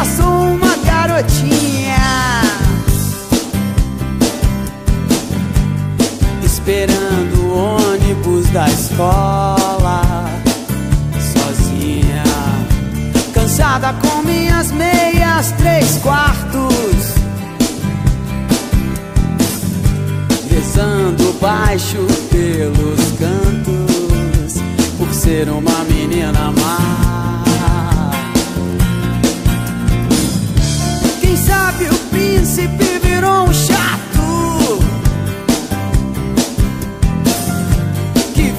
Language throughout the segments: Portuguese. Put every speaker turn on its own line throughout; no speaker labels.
só sou uma garotinha. Esperando o ônibus da escola Sozinha. Cansada com minhas meias três quartos. Rezando baixo pelos cantos Por ser uma menina má. Sabe o príncipe virou um chato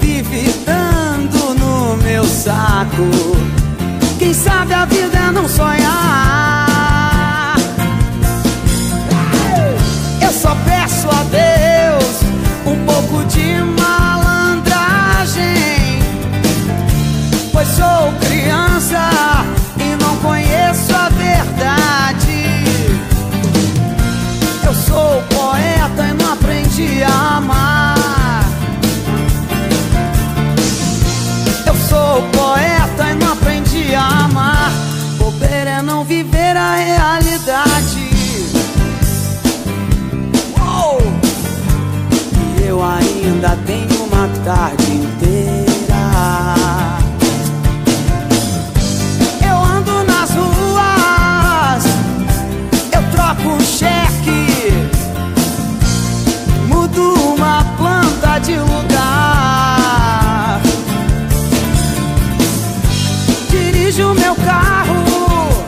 vive dando no meu saco. Quem sabe a sou poeta e não aprendi a amar. Bobeira é não viver a realidade. Uou! E eu ainda tenho uma tarde inteira. Dirijo meu carro,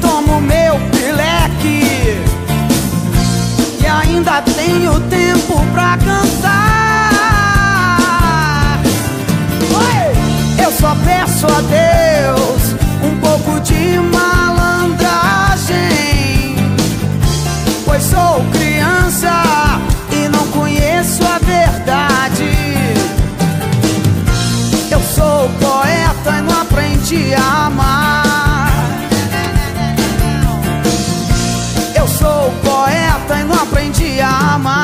tomo meu pileque e ainda tenho tempo pra cantar. Oi! Eu só peço a Deus um pouco de malandragem, pois sou criança a amar. Eu sou poeta e não aprendi a amar.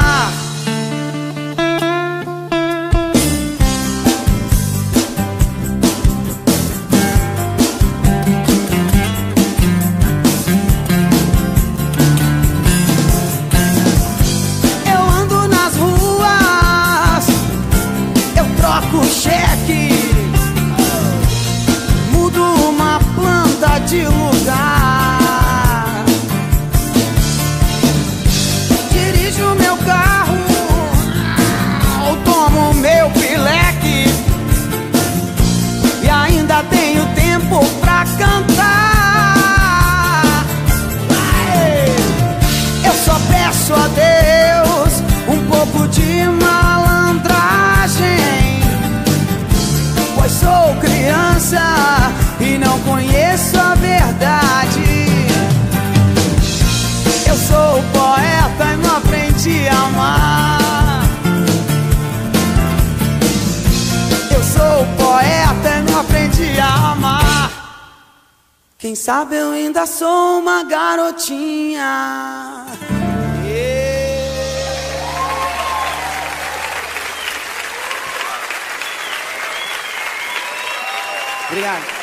Sou criança e não conheço a verdade. Eu sou poeta e não aprendi a amar. Eu sou poeta e não aprendi a amar. Quem sabe eu ainda sou uma garotinha. Obrigado.